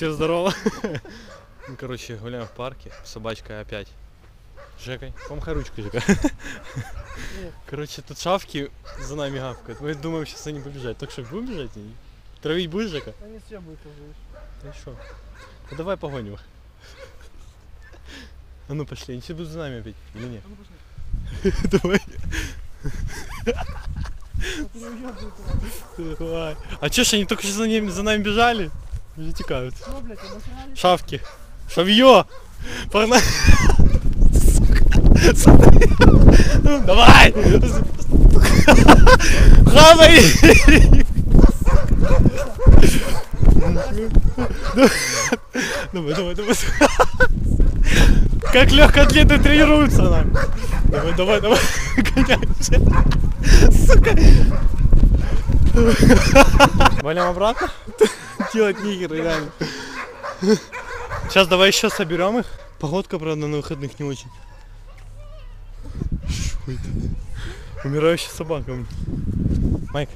Всем здорово. Ну, короче, гуляем в парке. с Собачкой опять. Жекой. Помахай ручку, Жека. Короче, тут шавки за нами гавкают. Мы думаем, сейчас они побежать. Так что, будем бежать? Травить будешь, Жека? Они с тебя будет. Да что? Ну давай погоним их. А ну пошли, они все будут за нами опять, или нет? А ну. Давай. Не. Давай. А чё ж они только что за нами бежали? Обосрались? Шавки. Шавье! Погнали! Ну, Давай! Хавай! Давай, давай, давай. Как легкоатлеты тренируются нам. Давай, давай, давай. Гоняйся. Сука. Валим обратно? Делать нихера, реально. Сейчас давай еще соберем их. Погодка, правда, на выходных не очень. Шо это? Умирающая собака. Майк.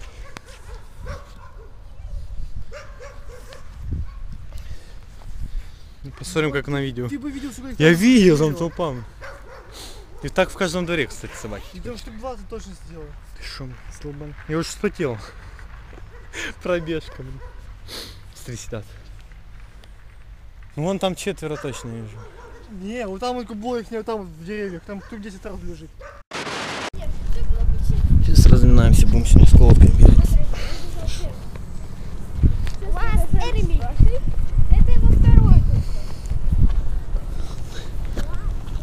Ну, Посмотрим, как на видео. Ты бы видел, сколько Я видел там толпа. И так в каждом дворе, кстати, собаки. И там штук 20 точно сделал. Ты шо, столбан? Я уже вспотел. Пробежка, блин. Сидят. Ну вон там четверо точно вижу. Не, вот там вот было их, не вот там в деревьях, там штук 10 раз лежит. Сейчас разминаемся, будем сегодня с колодкой бегать. Last enemy. Это его второй только.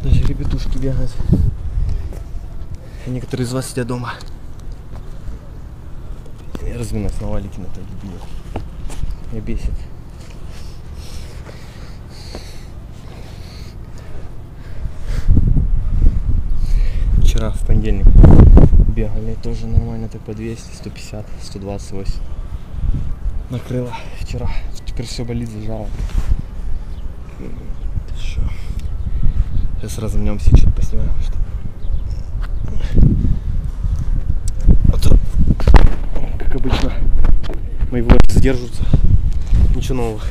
Даже ребятушки бегают. Некоторые из вас сидят дома. Я разминаюсь на валике на так бью. Меня бесит. Вчера в понедельник бегали тоже нормально, так по 200, 150, 128. Накрыло вчера. Теперь все болит, зажало. Сейчас разомнемся, что-то поснимаем. Что... То, как обычно, мои влоги задерживаются. Ничего нового.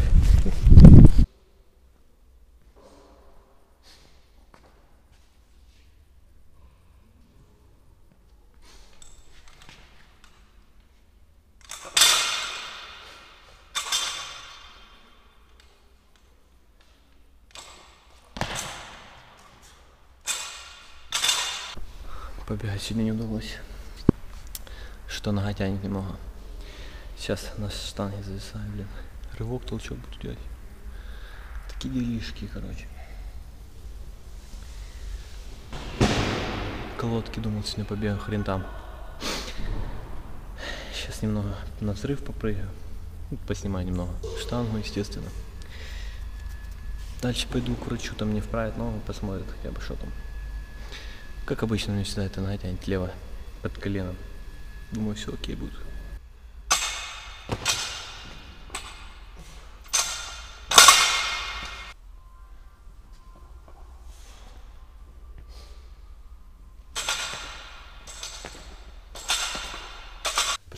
Побегать сегодня не удалось. Что нога тянет немного. Сейчас на штанге зависаю, блин. Рывок, толчок буду делать. Такие делишки, короче. Колодки, думал, сегодня побегаю, хрен там. Сейчас немного на взрыв попрыгаю. Ну, Поснимаю немного штангу, естественно. Дальше пойду к врачу, там мне вправят ногу, посмотрят хотя бы, что там. Как обычно, меня всегда это нога тянет лево под коленом. Думаю, все окей будет.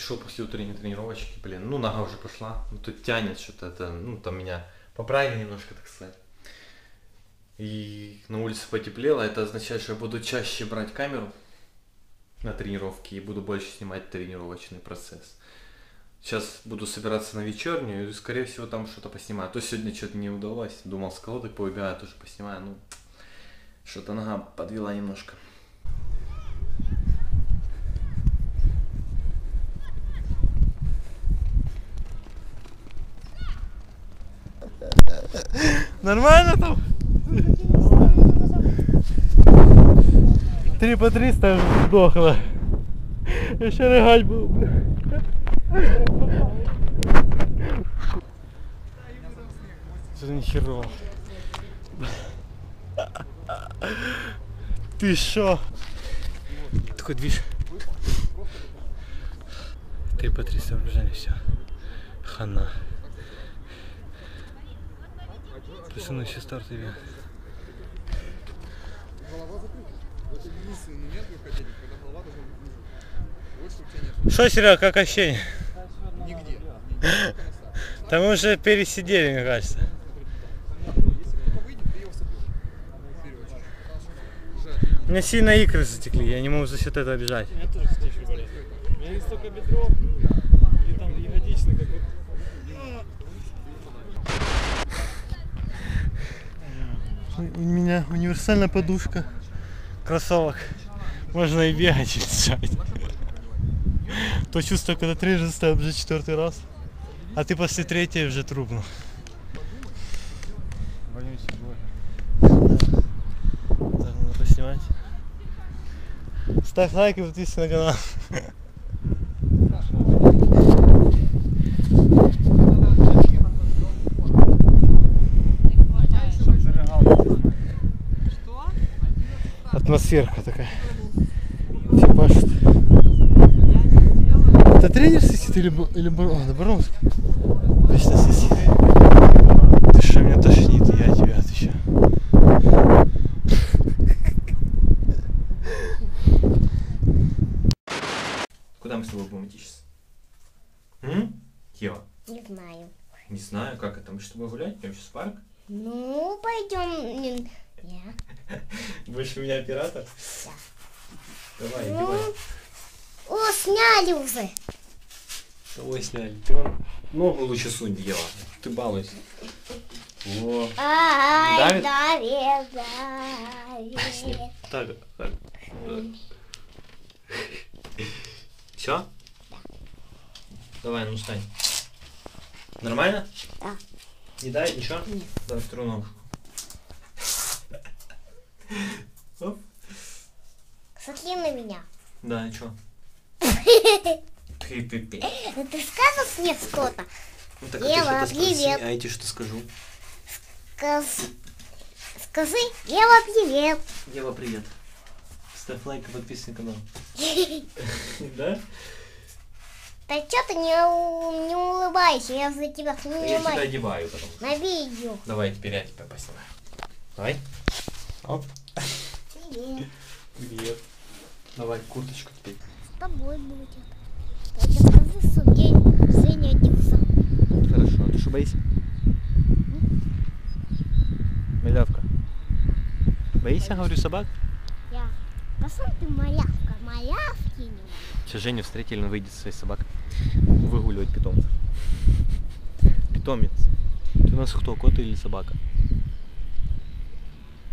Пришел после утренней тренировочки, блин, ну нога уже пошла, ну тут тянет что-то, это, ну там меня поправили немножко, так сказать. И на улице потеплело, это означает, что я буду чаще брать камеру на тренировки и буду больше снимать тренировочный процесс. Сейчас буду собираться на вечернюю и, скорее всего, там что-то поснимаю. А То сегодня что-то не удалось. Думал, с колодок повыбираю, тоже поснимаю. Ну, что-то нога подвела немножко. Нормально там? Три по 300 вже здохла. Я ще ригать був. бля. Це не херово. Ти що? Такой движ. Три по 300 пробежали, все. Хана. Пацаны, все старты бегают. Это единственный момент выходения, когда голова должна быть ниже. Вот что Серега, как ощущение? нигде. Мы уже пересидели, мне кажется. У меня сильно икры затекли, я не могу за счет этого бежать. У меня тоже стечи болят. У меня есть только бедро и там ягодичный, как вот У меня универсальная подушка. Кроссовок. Можно и бегать, и лежать. То чувство, когда трижды ставил уже четвертый раз. А ты после третьей уже трубнул. Так, надо поснимать. Ставь лайк и подписывайся на канал. Атмосферка такая. Все пашут. Это тренер сисит или, или а, да, Баронский? Точно сисит. Ты что, меня тошнит, я тебе отвечаю. Куда мы с тобой будем идти сейчас? М? Ева, Не знаю. не знаю, как это. Мы с тобой гулять? Идем сейчас в парк? Ну, пойдем. Я. Будешь у меня оператор? Давай, Ну, иди. о, сняли уже. Кого сняли? Ты вон ногу лучше сунь, Ева. Ты балуйся. Во. Ай, Давит? давит, давит. Так. Все? Давай, ну встань. Нормально? Да. Не дай ничего? Нет. Давай вторую ногу. Смотри на меня. Да, ничего. Ты, ты, ты. Ну, Ты скажешь мне что-то? Ну так Ева, а ты спроси, привет. а я тебе что скажу? Сказ... Скажи, Ева, привет. Ева, привет. Ставь лайк и подписывайся на канал. Да? Да что ты не, не улыбайся, я за тебя Я тебя одеваю потом. На видео. Давай, теперь я тебя поснимаю. Давай. Оп. Привет. Привет. Давай, курточку теперь. С тобой будет. Скажи, что день Женя оделся. Хорошо, а ты что боишься? Малявка. Боишься, говорю, собак? Я. Сам ты малявка, малявки не Сейчас Женю встретили, он выйдет со своей собакой выгуливать питомца. Питомец. Ты у нас кто, кот или собака?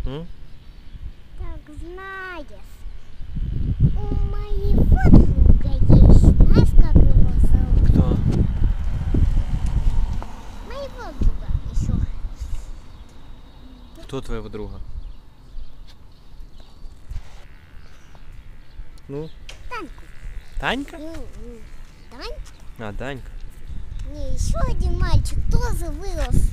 М? Знаешь, у моего друга есть, знаешь, как его зовут? Кто? Моего друга еще. Кто твоего друга? Ну? Таньку. Танька? Ну, ну, Тань? А, Данька. Не, еще один мальчик тоже вырос.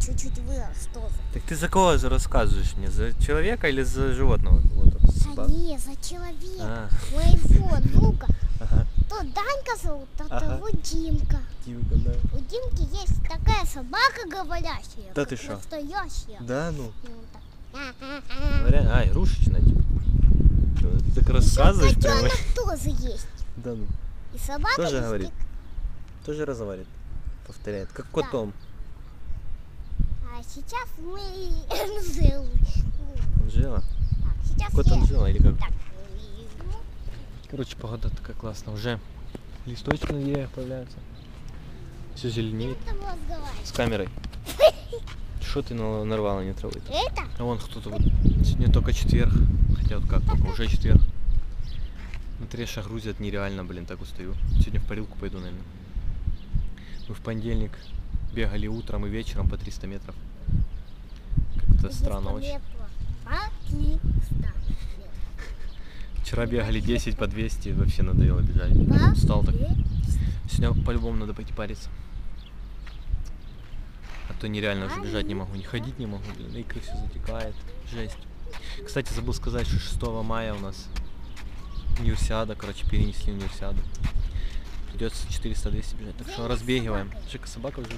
Чуть-чуть вырос тоже. Так ты за кого за- рассказываешь мне? За человека или за животного? Вот, Да собака. не, за человека. А, Моего друга. ага. То Данька зовут, а Ага. того Димка. Димка, да. У Димки есть такая собака говорящая. Да ты шо? Настоящая. Да, ну. Он. Говоря, а, игрушечная, типа. Ты так рассказываешь Ещё прямо. тоже есть. Да ну. И собака Тоже говорит? Тоже разговаривает. Повторяет. Как котом. А сейчас мы Анжелу. Анжела? Так, сейчас Кот я. Анжела или как? Так, Короче, погода такая классная. Уже листочки на деревьях появляются. Все зеленеет. С камерой. Что ты на- нарвала, не травы? Это? А вон кто-то вот. Сегодня только четверг. Хотя вот как, только уже четверг. На трешах грузят нереально, блин, так устаю. Сегодня в парилку пойду, наверное. Мы в понедельник бегали утром и вечером по 300 метров. Как-то странно очень. Вчера бегали 10 по 200, вообще надоело бежать. Устал так. Сегодня по-любому надо пойти париться. А то нереально уже бежать не могу, не ходить не могу, блин, икры все затекает. Жесть. Кстати, забыл сказать, что 6 мая у нас универсиада, короче, перенесли универсиаду. Придется 400-200 бежать. Так что разбегиваем. Жека, собака уже.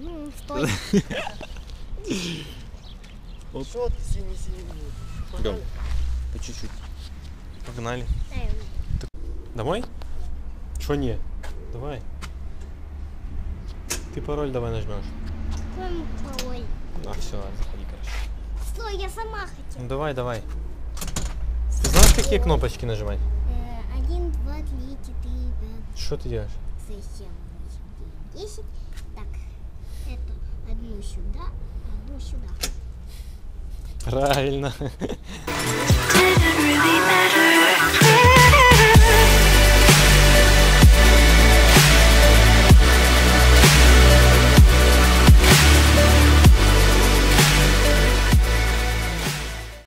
Ну. Что ты? Идем. По чуть-чуть. Погнали. Домой? Чё не? Давай. Ты пароль давай нажмешь. Пароль? А, все, заходи, короче. Стой, я сама хотела. Ну давай, давай. Ты знаешь, какие кнопочки нажимать? Э, Один, два, три, четыре, пять, Что ты делаешь? шесть, семь, восемь, девять, десять. Так, эту одну сюда, одну сюда. Правильно.